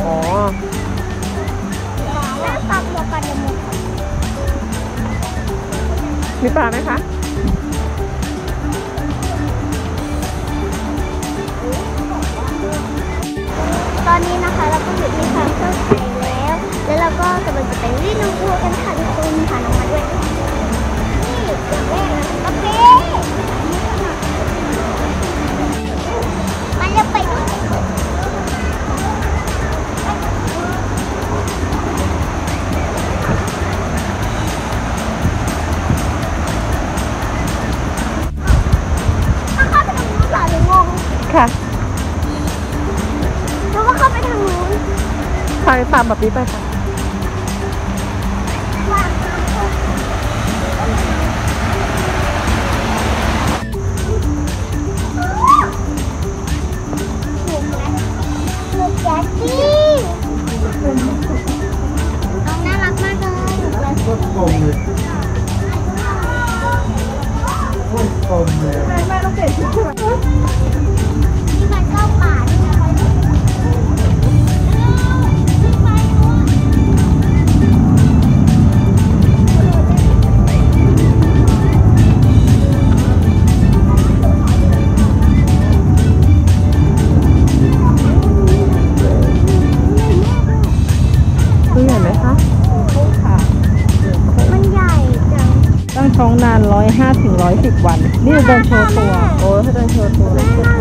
อ๋อแม่ปรับหัวกันเดยวหมดมีปลาไหมคะ ตอนนี้นะคะเราก็อยู่ที่ฟาร์มเครื่องไข่แล้ว แล้วเราก็กำลังจะไปรีดนมวัวกันค่ะทุกคนพาน้องมาด้วยนี่อย่างแรกนะกาแฟ มันจะไปด้วยถ้าเข้าไปทางนู้นเหรอหรืองงค่ะแล้วเขาไปทางนู้นใครตามแบบนี้ไปค่ะ กลมเลยแม่ต้องเข้า ห้าถึงร้อยสิบวัน นี่โดนโชว์ตัว โอ้ยเขาเดนโชว์ตัว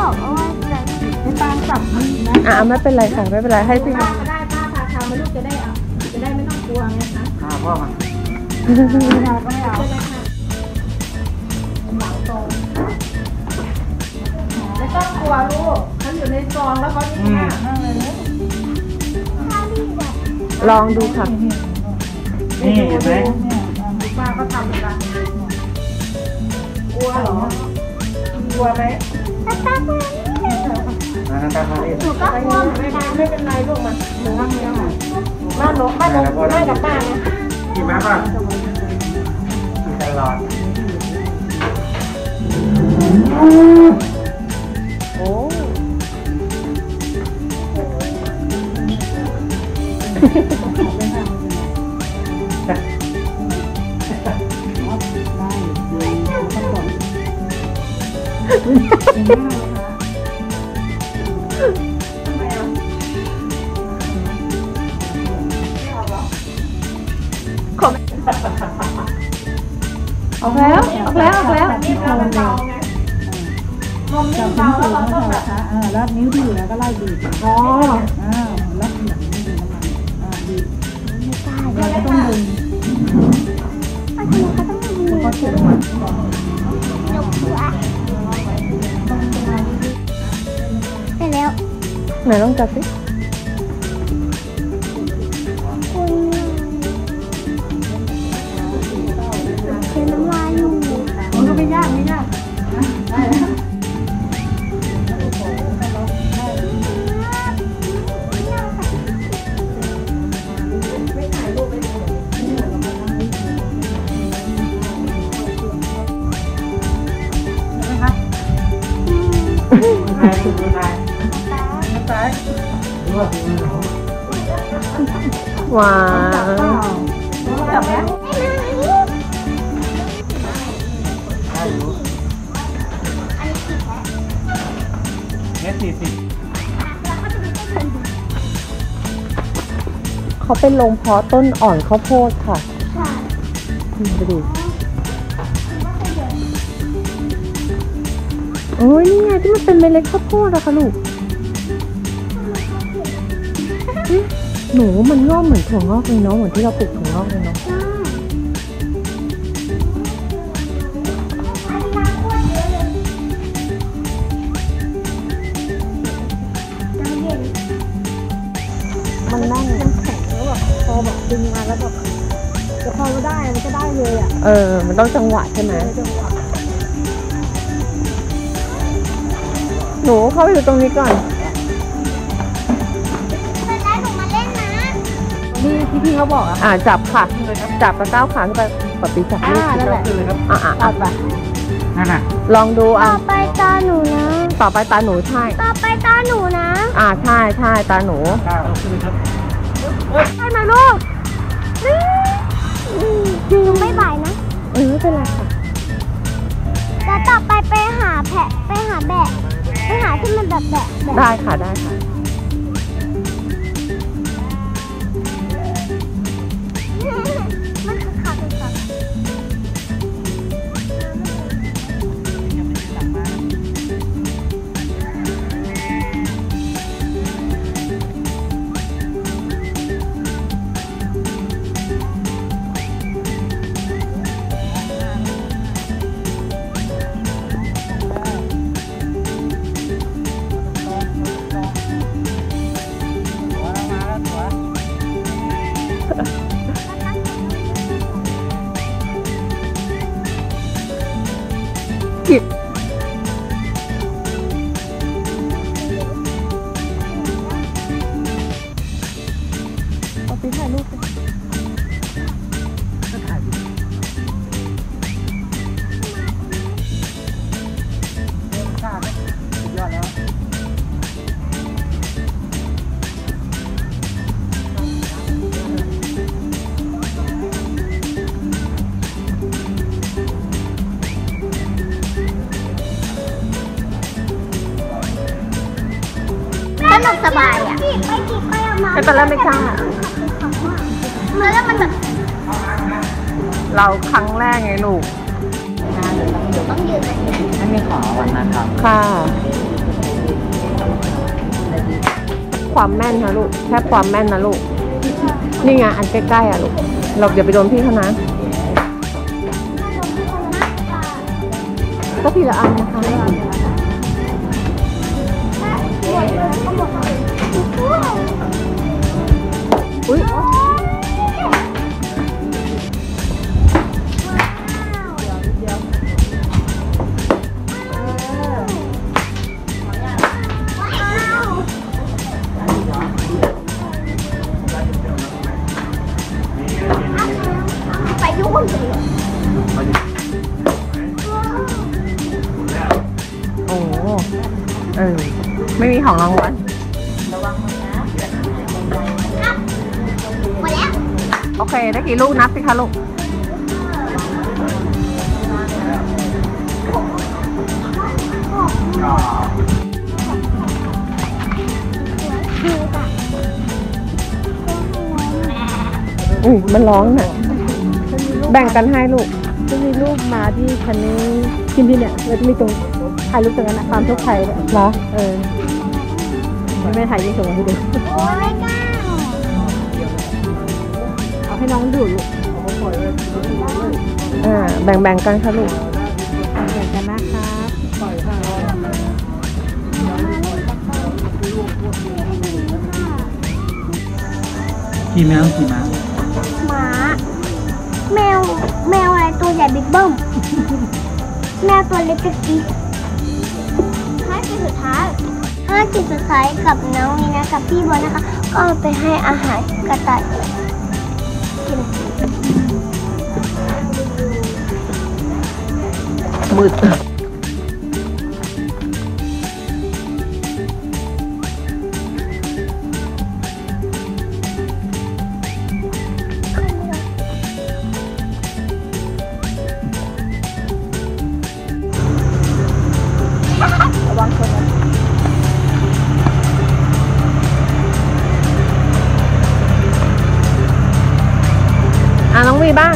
บอกว่าจะให้ป้าจับนะอ่าไม่เป็นไรค่ะไม่เป็นไรให้พี่ป้าก็ได้ป้าพาทำมาลูกจะได้เอะจะได้ไม่ต้องกลัวไงคะค่ะพ่อ่าก็ไมาไม่ต้องกลัวลูกเขาอยู่ในซองแล้วเขาดีมลยลองดูค่ะ นี่เห็นไหมป้าก็ทำเวลนกลัวเหรอกลัวไหม ตาตาเพื่อนมาตามมาดิหนูก็กลัวเหมือนไม่กันไม่เป็นไรลูกมันหนูนั่งเนี่ยค่บ้านหนูบ้านหนูบ้านกับป้าไงขี่ม้าป่ะขี่ตลอดโอ้ ออกแล้วออกแล้วออกแล้วนี่เราเป็นเบาไงลมนี่เบาแล้วเราต้องแบบเออแล้วนิ้วที่เหลือก็ไล่บีบอ๋ออ้าวแล้วเหลือไม่มีน้ำมันอ่าบีบไม่กล้เราก็ต้องดึงป้าทำไมเขาต้องมีมือก็เก็บหนูก ลัวไปแวาวจับแล้เมตรสี่สิบเขาเป็นโรงเพาะต้นอ่อนข้าวโพดค่ะอืมไปดูโอ้ยนี่ไงที่มันเป็นเมล็ดข้าวโพดอะค่ะลูก หนูมันงอกเหมือนถั่วงอกเลยเนาะเหมือนที่เราปลูกถั่วงอกเลยเนาะมันแน่นมันแข็งแล้วแบบพอแบบดึงมาแล้วแบบจะพอเราได้มันก็ได้เลยอะเออ มันต้องจังหวะใช่ไหมในจังหวะหนูเข้าไปดูตรงนี้ก่อน นี่ที่พี่เขาบอกอะอ่าจับค่ะจับแล้วก้าวขาขึ้นไปปะปีจับลูกอ่านั่นแหละคือเลยครับอะอะอะนั่นน่ะลองดูอะต่อไปตาหนูนะ ต่อไปตาหนูใช่ ต่อไปตาหนูนะอ่าใช่ใช่ตาหนูข้าวคือเลยครับใช่ไหมลูกหนูไม่บ่ายนะเออไม่เป็นไรค่ะแล้วต่อไปไปหาแผะไปหาแบะ ไปหาที่มันแบบแบะแบะได้ค่ะได้ค่ะ นุกสบายอะไปจีบไปเอามาแต่ตอนแรกไม่กล้าแล้วแล้วมันแบบเราครั้งแรกไงลูกต้องยืนแบบนี้อันนี้ขอวันนะครับค่ะความแม่นนะลูกแค่ความแม่นนะลูกนี่ไงอันใกล้ๆอะลูกเราอย่าไปโดนพี่เขานะก็ทีละอันนะคะ คะลูกคือแบบอุ้ยมันร้องน่ะ แบ่งกันให้ลูกจะมีรูปมาที่คันนี้กินที่เนี่ยแล้วจะมีตรงถ่ายรูปตรงนั้นนะความโชคชัยเนี่ยเหรอ เออ ไม่ถ่ายยิ่งส่งมาให้ดูโอ้ยไม่กล้าเอาให้น้องดูลูก อ่าแบ่งๆกันค่ะลูกแบ่งกันนะครับขี่แมวขี่ม้าหมาแมวแมวอะไรตัวใหญ่บิ๊กเบิ้มแมวตัวเล็กกระจิ๊กห้าจุดสุดท้ายห้าจุดสุดท้ายกับน้องวีนะกับพี่บอลนะคะ ก็เอาไปให้อาหารกระต่าย มืดอะน้องวีบ้าง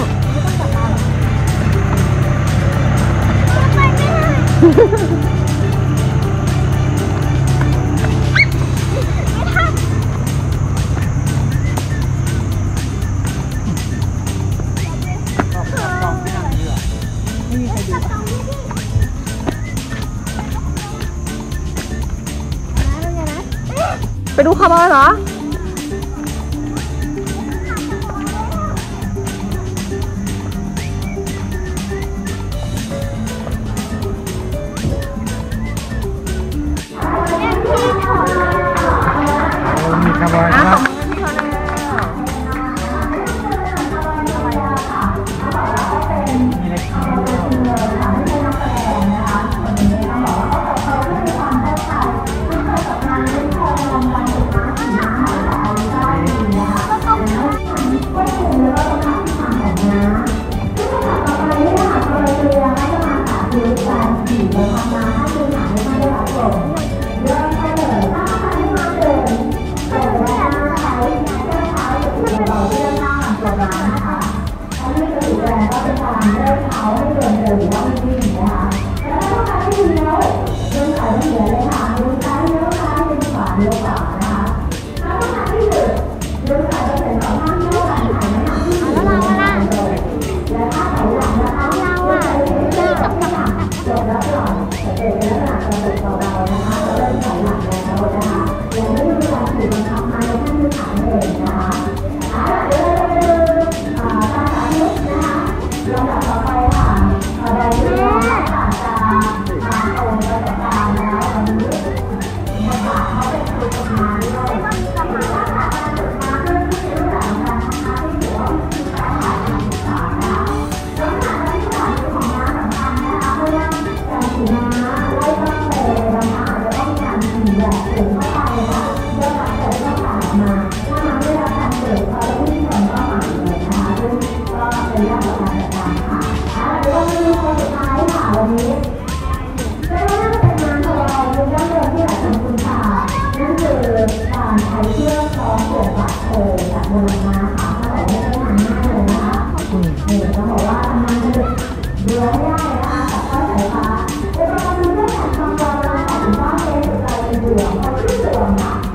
ไปดูคาร์บอยเหรอ แล้ Thank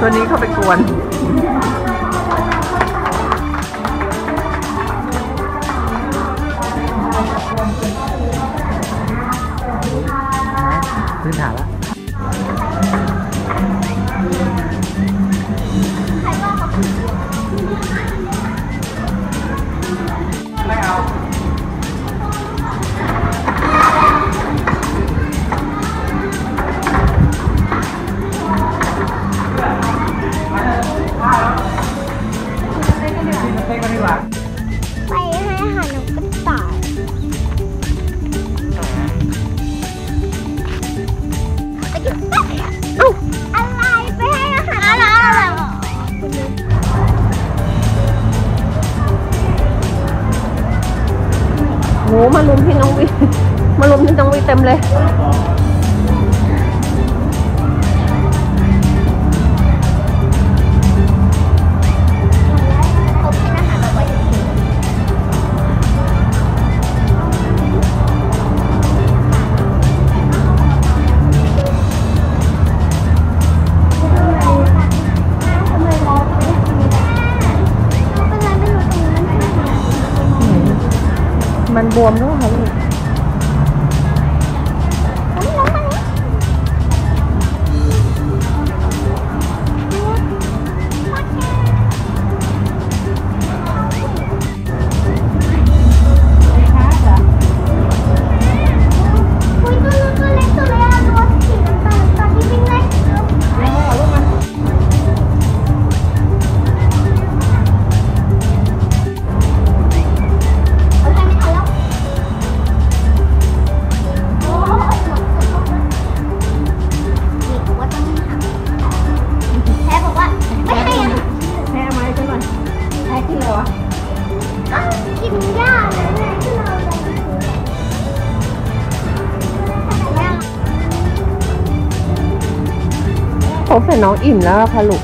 ตัวนี้เข้าไปกวนพื้นฐานแล้ว ต็มเลย mình buồn đúng không น้องอิ่มแล้วค่ะลุก